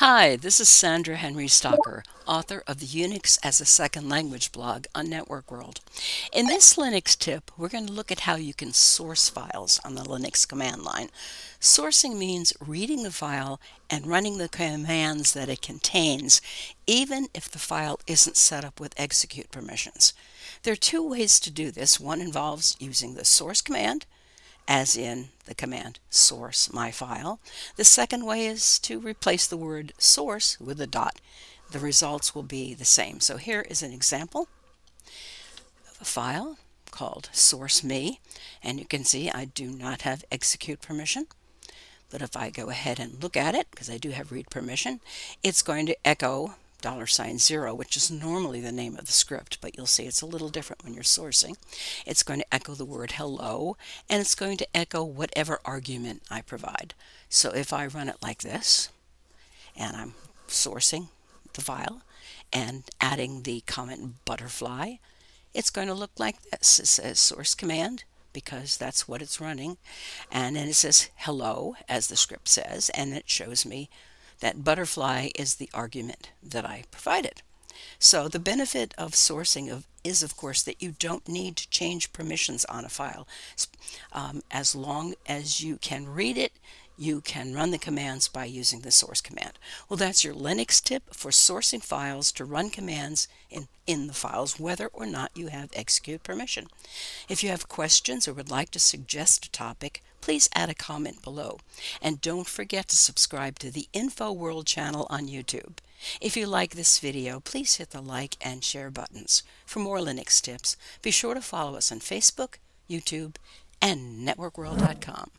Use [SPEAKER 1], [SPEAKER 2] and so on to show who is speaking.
[SPEAKER 1] Hi, this is Sandra Henry Stocker, author of the Unix as a Second Language blog on Network World. In this Linux tip, we're going to look at how you can source files on the Linux command line. Sourcing means reading the file and running the commands that it contains, even if the file isn't set up with execute permissions. There are two ways to do this. One involves using the source command, as in the command source my file. The second way is to replace the word source with a dot. The results will be the same. So here is an example of a file called source me and you can see I do not have execute permission but if I go ahead and look at it because I do have read permission it's going to echo dollar sign zero, which is normally the name of the script, but you'll see it's a little different when you're sourcing. It's going to echo the word hello, and it's going to echo whatever argument I provide. So if I run it like this, and I'm sourcing the file and adding the comment butterfly, it's going to look like this. It says source command because that's what it's running. And then it says hello, as the script says, and it shows me that butterfly is the argument that I provided. So the benefit of sourcing of is of course that you don't need to change permissions on a file. Um, as long as you can read it, you can run the commands by using the source command. Well, that's your Linux tip for sourcing files to run commands in, in the files, whether or not you have execute permission. If you have questions or would like to suggest a topic, please add a comment below. And don't forget to subscribe to the Info World channel on YouTube. If you like this video, please hit the like and share buttons. For more Linux tips, be sure to follow us on Facebook, YouTube, and networkworld.com.